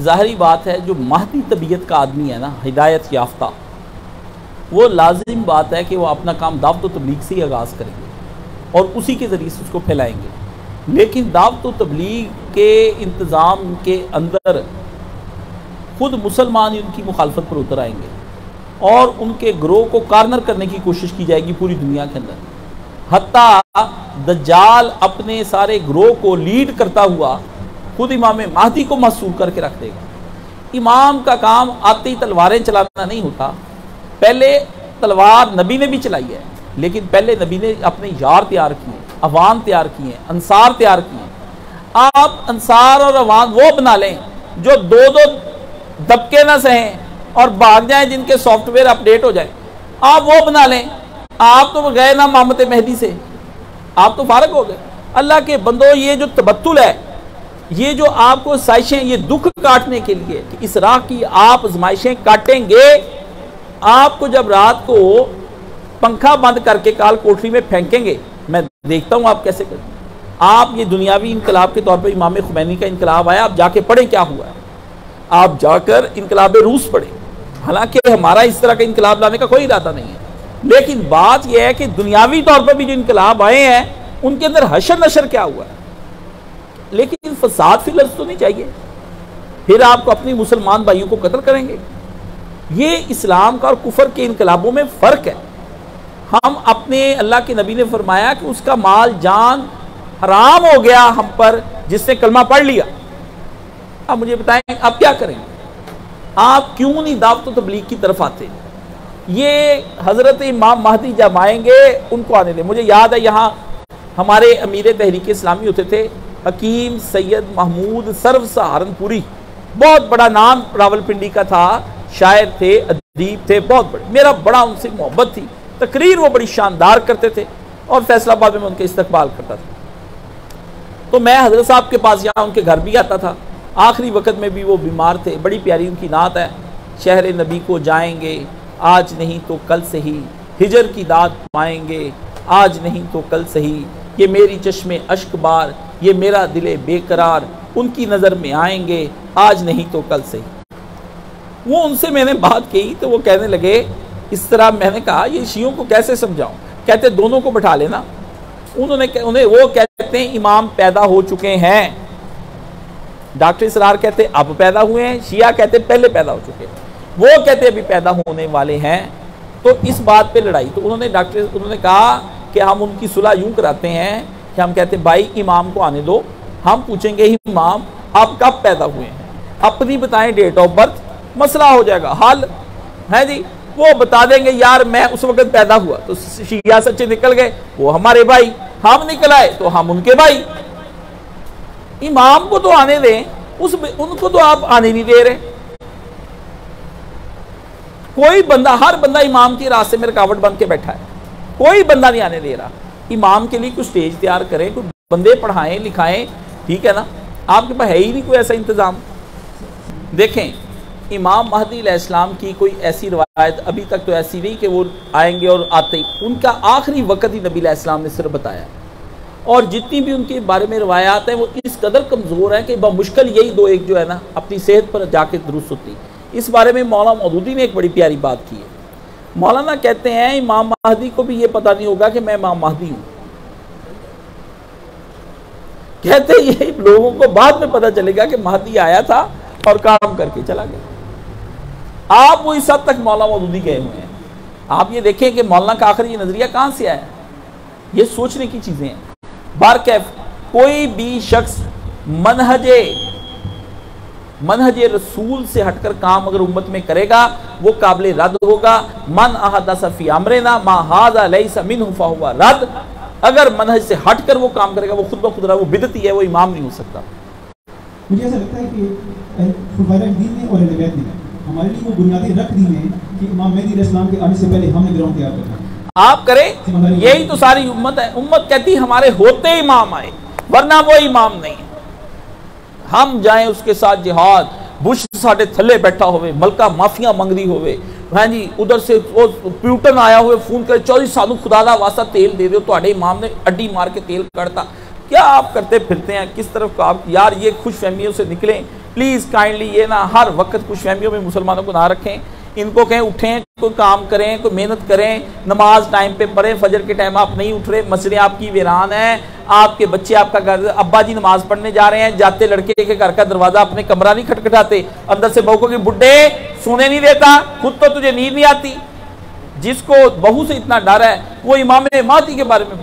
ظاہری بات ہے، جو مہدی طبیعت کا آدمی ہے نا، ہدایت یافتہ، وہ لازم بات ہے کہ وہ اپنا کام دعوت و تبلیغ سے ہی آغاز کریں گے اور اسی کے ذریعے سے اس کو پھیلائیں گے۔ لیکن دعوت و تبلیغ کے انتظام کے اندر خود مسلمان ہی ان کی مخالفت پر اتر آئیں گے اور ان کے گروہ کو کارنر کرنے کی کوشش کی جائے گی پوری دنیا کے اندر۔ حتیٰ دجال اپنے سارے گروہ کو لیڈ کرتا ہوا خود امام مہدی کو محصول کر کے رکھ دے گا۔ امام کا کام آتے ہی تلواریں چلانا نہیں ہوتا۔ پہلے تلوار نبی نے بھی چلائی ہے، لیکن پہلے نبی نے اپنے یار تیار کیے، عوام تیار کیے، انصار تیار کیے۔ آپ انصار اور عوام وہ بنا لیں جو دو دو دبکے نہ سہیں اور بھاگ جائیں جن کے سافٹ ویئر اپڈیٹ ہو جائیں آپ وہ بنا لیں۔ آپ تو گئے نا محمد مہدی سے۔ آپ تو فارغ ہو گئے۔ اللہ کے بندو، یہ جو تبتل ہے یہ جو آپ کو سائشیں یہ دکھ کاٹنے کے لیے کہ اس راہ کی آپ ازمائشیں کاٹیں گے۔ آپ کو جب رات کو پنکھا بند کر کے کال کوٹری میں پھینکیں گے، میں دیکھتا ہوں آپ کیسے کریں۔ آپ یہ دنیاوی انقلاب کے طور پر امام خمینی کا انقلاب آیا، آپ جا کے پڑھیں کیا ہوا ہے۔ آپ جا کر انقلاب روس پڑھیں۔ حالانکہ ہمارا اس طرح کا انقلاب لانے کا کوئی ارادہ نہیں ہے۔ لیکن بات یہ ہے کہ دنیاوی طور پر بھی جو انقلاب آئے ہیں، ان کے اندر حشر نشر کیا ہوا ہے؟ فساد فی لفظ تو نہیں چاہیے۔ پھر آپ کو اپنی مسلمان بھائیوں کو قتل کریں گے۔ یہ اسلام کا اور کفر کے انقلابوں میں فرق ہے۔ ہم اپنے اللہ کے نبی نے فرمایا کہ اس کا مال، جان حرام ہو گیا ہم پر، جس نے کلمہ پڑھ لیا۔ اب مجھے بتائیں، آپ کیا کریں؟ آپ کیوں نہیں دعوت و تبلیغ کی طرف آتے؟ یہ حضرت امام مہدی جب آئیں گے، ان کو آنے دیں۔ مجھے یاد ہے یہاں ہمارے امیر تحریک اسلامی ہوتے تھے۔ حکیم سید محمود سرو سہارنپوری. بہت بڑا نام راول پنڈی کا تھا، شاعر تھے، ادیب تھے، بہت بڑے. میرا بڑا ان سے محبت تھی، تقریر وہ بڑی شاندار کرتے تھے اور فیصلہ آباد میں ان کے استقبال کرتا تھا۔ تو میں حضرت صاحب کے پاس یہاں ان کے گھر بھی آتا تھا۔ آخری وقت میں بھی وہ بیمار تھے، بڑی پیاری ان کی نعت ہے۔ شہر نبی کو جائیں گے، آج نہیں تو کل سے ہی ہجر کی داد پائیں گے۔ آج نہیں تو کل سے ہی، یہ میری چشم اشک بار یہ میرا دل بے قرار ان کی نظر میں آئیں گے، آج نہیں تو کل سے۔ وہ ان سے میں نے بات کی تو وہ کہنے لگے، اس طرح میں نے کہا، یہ شیعوں کو کیسے سمجھاؤں؟ کہتے دونوں کو بٹھا لینا۔ انہوں نے انہیں وہ کہتے ہیں، امام پیدا ہو چکے ہیں۔ ڈاکٹر اسرار کہتے، اب پیدا ہوئے ہیں۔ شیعہ کہتے، پہلے پیدا ہو چکے ہیں۔ وہ کہتے، ابھی پیدا ہونے والے ہیں۔ تو اس بات پہ لڑائی۔ تو انہوں نے ڈاکٹر، انہوں نے کہا کہ ہم ان کی صلح یوں کراتے ہیں کہ ہم کہتے ہیں، بھائی، امام کو آنے دو، ہم پوچھیں گے، امام آپ کب پیدا ہوئے ہیں؟ اپنی بتائیں ڈیٹ آف برتھ مسئلہ ہو جائے گا۔ حل ہے جی؟ وہ بتا دیں گے، یار، میں اس وقت پیدا ہوا۔ تو شیعہ سچے نکل گئے، وہ ہمارے بھائی، ہم نکل آئے، تو ہم ان کے بھائی۔ امام کو تو آنے دیں، اس ان کو تو آپ آنے نہیں دے رہے۔ کوئی بندہ، ہر بندہ امام کی راستے میں رکاوٹ بن کے بیٹھا ہے۔ کوئی بندہ نہیں آنے دے رہا۔ امام کے لیے کوئی سٹیج تیار کریں، کوئی بندے پڑھائیں، لکھائیں، ٹھیک ہے نا؟ آپ کے پاس ہے ہی نہیں کوئی ایسا انتظام۔ دیکھیں، امام مہدی علیہ السلام کی کوئی ایسی روایت ابھی تک تو ایسی نہیں کہ وہ آئیں گے اور آتے ہی۔ ان کا آخری وقت ہی نبی علیہ السلام نے صرف بتایا۔ اور جتنی بھی ان کے بارے میں روایات ہیں، وہ اس قدر کمزور ہیں کہ بمشکل یہی دو، ایک جو ہے نا، اپنی صحت پر جا کے درست ہوتی۔ اس بارے میں مولانا مودودی نے ایک بڑی پیاری بات کی ہے۔ مولانا کہتے ہیں امام مہدی کو بھی یہ پتہ نہیں ہوگا کہ میں امام مہدی ہوں۔ کہتے یہ لوگوں کو بعد میں پتہ چلے گا کہ مہدی آیا تھا اور کام کر کے چلا گیا۔ آپ وہ اس حد تک مولانا مودودی گئے ہوئے ہیں۔ آپ یہ دیکھیں کہ مولانا کا آخر یہ نظریہ کہاں سے آیا؟ یہ سوچنے کی چیزیں ہیں۔ بارکیف کوئی بھی شخص منہج منہج رسول سے ہٹ کر کام اگر امت میں کرے گا وہ قابل رد ہوگا۔ من احدث فی امرنا ما هذا ليس منه فهو رد۔ اگر منہج سے ہٹ کر وہ کام کرے گا وہ خود بخود رہا وہ بدعتی ہے وہ امام نہیں ہو سکتا۔ مجھے ایسا لگتا ہے کہ فضائل دین میں اور اہل بیت میں ہمارے لیے وہ بنیادی رکھ دی ہیں کہ امام مہدی علیہ السلام کے آنے سے پہلے ہم نے گراؤنڈ تیار کرنا آپ کریں یہی تو ساری امت ہے۔ امت کہتی ہمارے ہوتے امام آئے ورنہ وہ امام نہیں۔ ہم جائیں اس کے ساتھ جہاد، بش ساڈے تھلے بیٹھا ہوئے، ملکہ مافیاں منگ رہی ہوئے۔ ہاں جی ادھر سے وہ پیوٹن آیا ہوئے، فون کرے چودہ سالوں خدا دا واسطہ تیل دے دو تو اڈے امام نے اڈی مار کے تیل کرتا کیا آپ کرتے پھرتے ہیں؟ کس طرف کو آپ؟ یار، یہ خوش فہمیوں سے نکلیں۔ پلیز کائنڈلی یہ نہ ہر وقت خوش فہمیوں میں مسلمانوں کو نہ رکھیں۔ ان کو کہیں اٹھیں، کوئی کام کریں، کوئی محنت کریں، نماز ٹائم پہ پڑھیں، فجر کے ٹائم آپ نہیں اٹھ رہے مسئلے آپ کی ویران ہیں، آپ کے بچے، آپ کا گھر، ابا جی نماز پڑھنے جا رہے ہیں، جاتے لڑکے کے گھر کا دروازہ اپنے کمرہ نہیں کھٹکھٹاتے، اندر سے بہو کو کہ بڈھے، سونے نہیں دیتا، خود تو تجھے نیند نہیں آتی۔ جس کو بہو سے اتنا ڈر ہے، وہ امام ماتی کے بارے میں